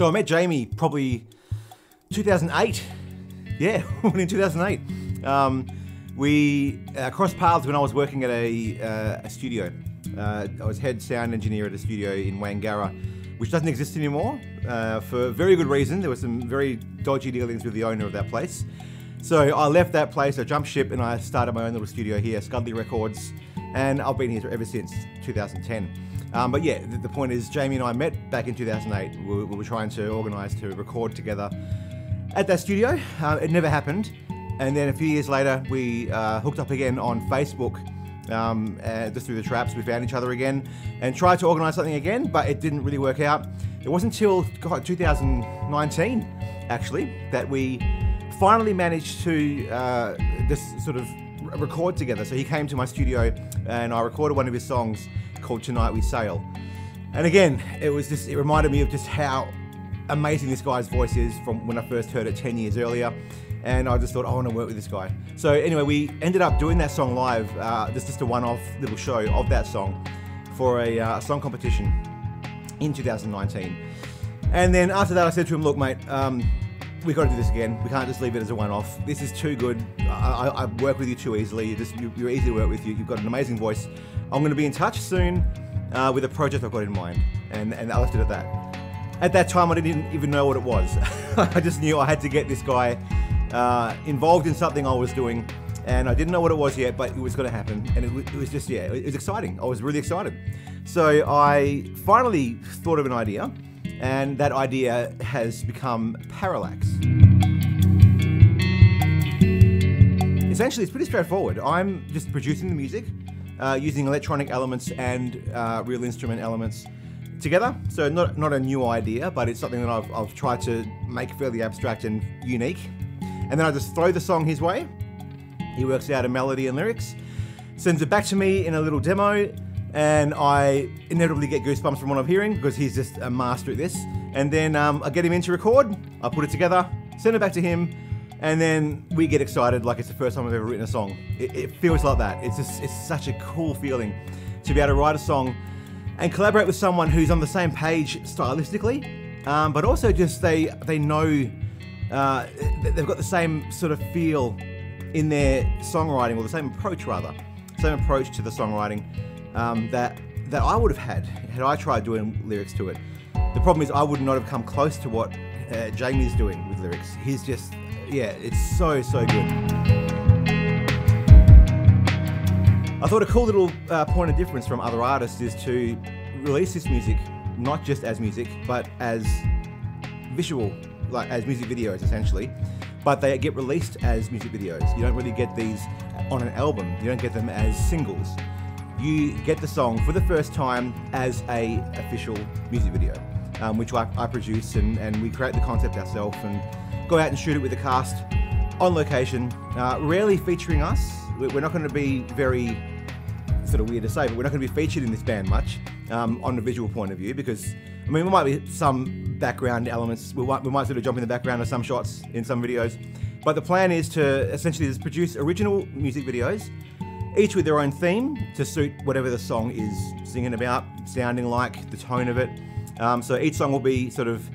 So I met Jamie probably 2008. Yeah, in 2008. Um, we uh, crossed paths when I was working at a, uh, a studio. Uh, I was head sound engineer at a studio in Wangara, which doesn't exist anymore uh, for very good reason. There were some very dodgy dealings with the owner of that place. So I left that place, I jumped ship, and I started my own little studio here, Scudley Records, and I've been here ever since 2010. Um, but yeah, the, the, point is, Jamie and I met back in 2008. We, we were trying to organise to record together at that studio. Uh, it never happened. And then a few years later, we uh, hooked up again on Facebook. Um, uh, just through the traps, we found each other again and tried to organise something again, but it didn't really work out. It wasn't until God, 2019, actually, that we finally managed to uh, just sort of record together. So he came to my studio and I recorded one of his songs called Tonight We Sail. And again, it was just, it reminded me of just how amazing this guy's voice is from when I first heard it 10 years earlier. And I just thought, I want to work with this guy. So anyway, we ended up doing that song live, uh, just, just a one-off little show of that song for a uh, song competition in 2019. And then after that, I said to him, look, mate, um, we've got to do this again. We can't just leave it as a one-off. This is too good. I, I, I work with you too easily. You're, just, you're easy to work with. You. You've got an amazing voice. I'm going to be in touch soon uh, with a project I've got in mind. And, and I left it at that. At that time, I didn't even know what it was. I just knew I had to get this guy uh, involved in something I was doing. And I didn't know what it was yet, but it was going to happen. And it, it was just, yeah, it was exciting. I was really excited. So I finally thought of an idea and that idea has become Parallax. Essentially, it's pretty straightforward. I'm just producing the music uh, using electronic elements and uh, real instrument elements together. So not, not a new idea, but it's something that I've, I've tried to make fairly abstract and unique. And then I just throw the song his way. He works out a melody and lyrics, sends it back to me in a little demo, and I inevitably get goosebumps from what I'm hearing because he's just a master at this. And then um, I get him in to record, I put it together, send it back to him, and then we get excited like it's the first time I've ever written a song. It, it feels like that. It's just it's such a cool feeling to be able to write a song and collaborate with someone who's on the same page stylistically, um, but also just they they know uh, they've got the same sort of feel in their songwriting or the same approach rather, same approach to the songwriting um, that that I would have had had I tried doing lyrics to it. The problem is I would not have come close to what uh, Jamie's doing with lyrics. He's just, yeah, it's so so good. I thought a cool little uh, point of difference from other artists is to release this music not just as music, but as visual, like as music videos essentially. But they get released as music videos. You don't really get these on an album. You don't get them as singles you get the song for the first time as a official music video, um, which I, I produce and, and we create the concept ourselves and go out and shoot it with the cast on location, uh, rarely featuring us. We're not going to be very sort of weird to say, but we're not going to be featured in this band much um, on a visual point of view because I mean, there might be some background elements. We might, we might sort of jump in the background of some shots in some videos, but the plan is to essentially just produce original music videos each with their own theme to suit whatever the song is singing about, sounding like, the tone of it. Um, so each song will be sort of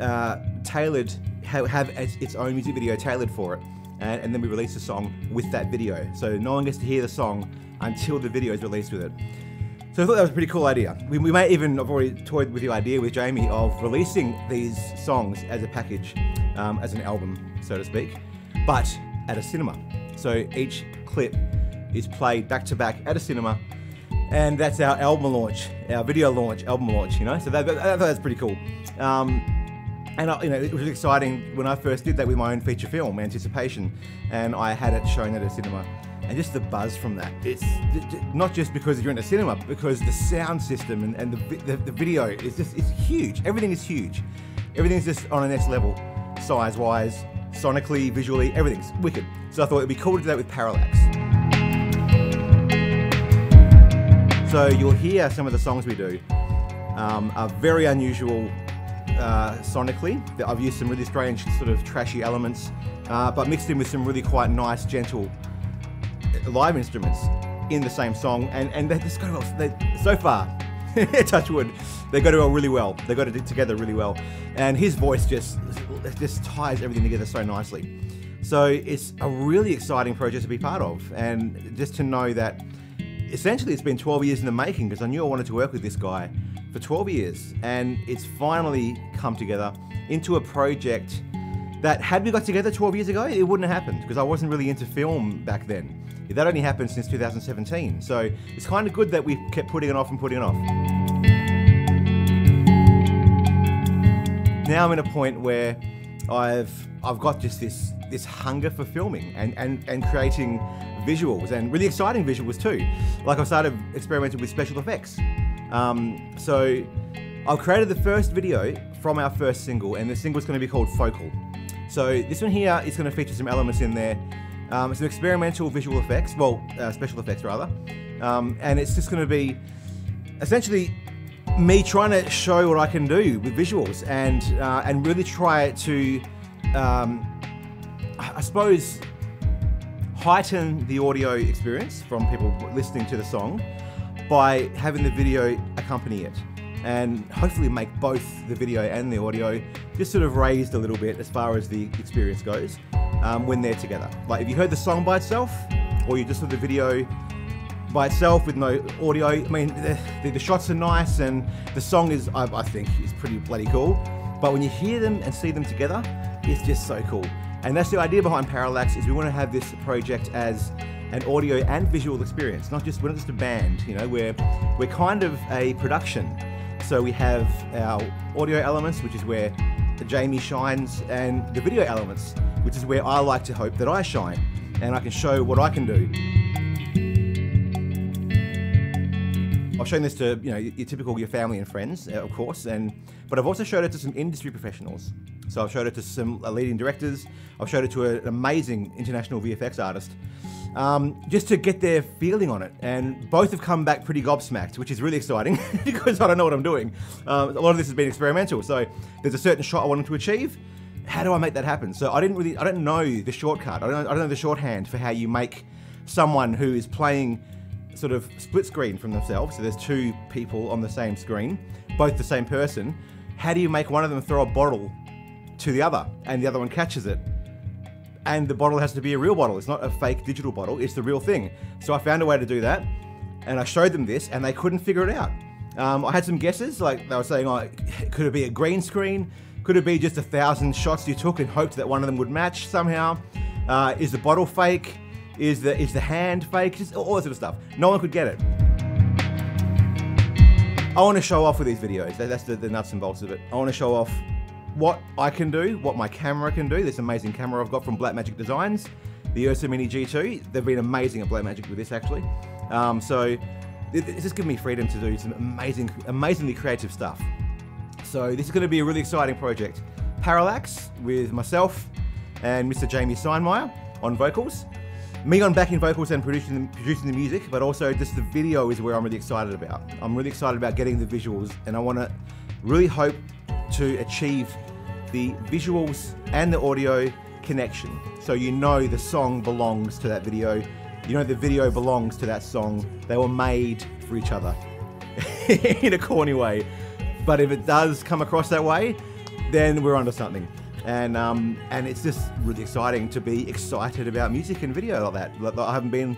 uh, tailored, have, its own music video tailored for it. And, and, then we release the song with that video. So no one gets to hear the song until the video is released with it. So I thought that was a pretty cool idea. We, we may even, I've already toyed with the idea with Jamie of releasing these songs as a package, um, as an album, so to speak, but at a cinema. So each clip is played back to back at a cinema, and that's our album launch, our video launch, album launch. You know, so that, that, that's pretty cool. Um, and I, you know, it was exciting when I first did that with my own feature film, Anticipation, and I had it shown at a cinema. And just the buzz from that. It's not just because you're in a cinema, but because the sound system and, and the, the, the video is just it's huge. Everything is huge. Everything's just on a next level, size wise, sonically, visually, everything's wicked. So I thought it'd be cool to do that with Parallax. So you'll hear some of the songs we do um, are very unusual uh, sonically. I've used some really strange sort of trashy elements, uh, but mixed in with some really quite nice, gentle uh, live instruments in the same song, and and they just go well. So far, touch wood, they go to really well. They go together really well, and his voice just just ties everything together so nicely. So it's a really exciting project to be part of, and just to know that essentially it's been 12 years in the making because I knew I wanted to work with this guy for 12 years, and it's finally come together into a project that had we got together 12 years ago, it wouldn't have happened because I wasn't really into film back then. That only happened since 2017. So it's kind of good that we kept putting it off and putting it off. Now I'm in a point where I've I've got just this this hunger for filming and, and, and creating visuals and really exciting visuals too. Like I started experimenting with special effects. Um, so I've created the first video from our first single and the single is going to be called Focal. So this one here is going to feature some elements in there. Um, some experimental visual effects, well, uh, special effects rather. Um, and it's just going to be essentially me trying to show what I can do with visuals and uh, and really try to, um, I suppose, heighten the audio experience from people listening to the song by having the video accompany it and hopefully make both the video and the audio just sort of raised a little bit as far as the experience goes um, when they're together. Like if you heard the song by itself or you just saw the video by itself with no audio. I mean, the, the shots are nice and the song is, I, I, think, is pretty bloody cool. But when you hear them and see them together, it's just so cool. And that's the idea behind Parallax is we want to have this project as an audio and visual experience, not just we're not just a band. You know, we're we're kind of a production. So we have our audio elements, which is where Jamie shines, and the video elements, which is where I like to hope that I shine, and I can show what I can do. I've shown this to you know your typical your family and friends, uh, of course, and but I've also showed it to some industry professionals. So I've showed it to some uh, leading directors. I've showed it to an amazing international VFX artist, um, just to get their feeling on it. And both have come back pretty gobsmacked, which is really exciting because I don't know what I'm doing. Um, a lot of this has been experimental. So there's a certain shot I wanted to achieve. How do I make that happen? So I didn't really, I don't know the shortcut. I don't, I don't know the shorthand for how you make someone who is playing sort of split screen from themselves. So there's two people on the same screen, both the same person. How do you make one of them throw a bottle to the other and the other one catches it? And the bottle has to be a real bottle. It's not a fake digital bottle, it's the real thing. So I found a way to do that and I showed them this and they couldn't figure it out. Um, I had some guesses, like they were saying, oh, could it be a green screen? Could it be just a thousand shots you took and hoped that one of them would match somehow? Uh, is the bottle fake? Is the is the hand fake? Just all that sort of stuff. No one could get it. I want to show off with these videos. That's the, the nuts and bolts of it. I want to show off what I can do, what my camera can do. This amazing camera I've got from Blackmagic Designs, the Ursa Mini G2. They've been amazing at Blackmagic with this actually. Um, so it's just given me freedom to do some amazing, amazingly creative stuff. So this is going to be a really exciting project. Parallax with myself and Mr. Jamie Seinemeier on vocals me on backing vocals and producing the, producing the music, but also just the video is where I'm really excited about. I'm really excited about getting the visuals, and I want to really hope to achieve the visuals and the audio connection. So you know the song belongs to that video. You know the video belongs to that song. They were made for each other in a corny way. But if it does come across that way, then we're onto something and um, and it's just really exciting to be excited about music and video like that. I haven't been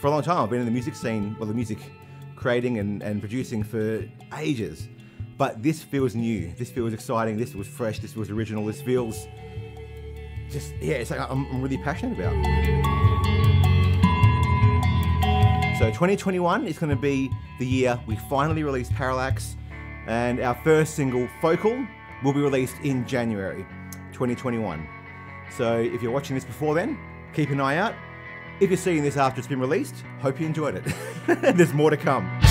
for a long time. I've been in the music scene, well, the music creating and, and producing for ages. But this feels new. This feels exciting. This was fresh. This was original. This feels just yeah. It's like I'm, I'm really passionate about. So 2021 is going to be the year we finally release Parallax, and our first single, Focal, will be released in January. 2021. So if you're watching this before then, keep an eye out. If you're seeing this after it's been released, hope you enjoyed it. There's more to come.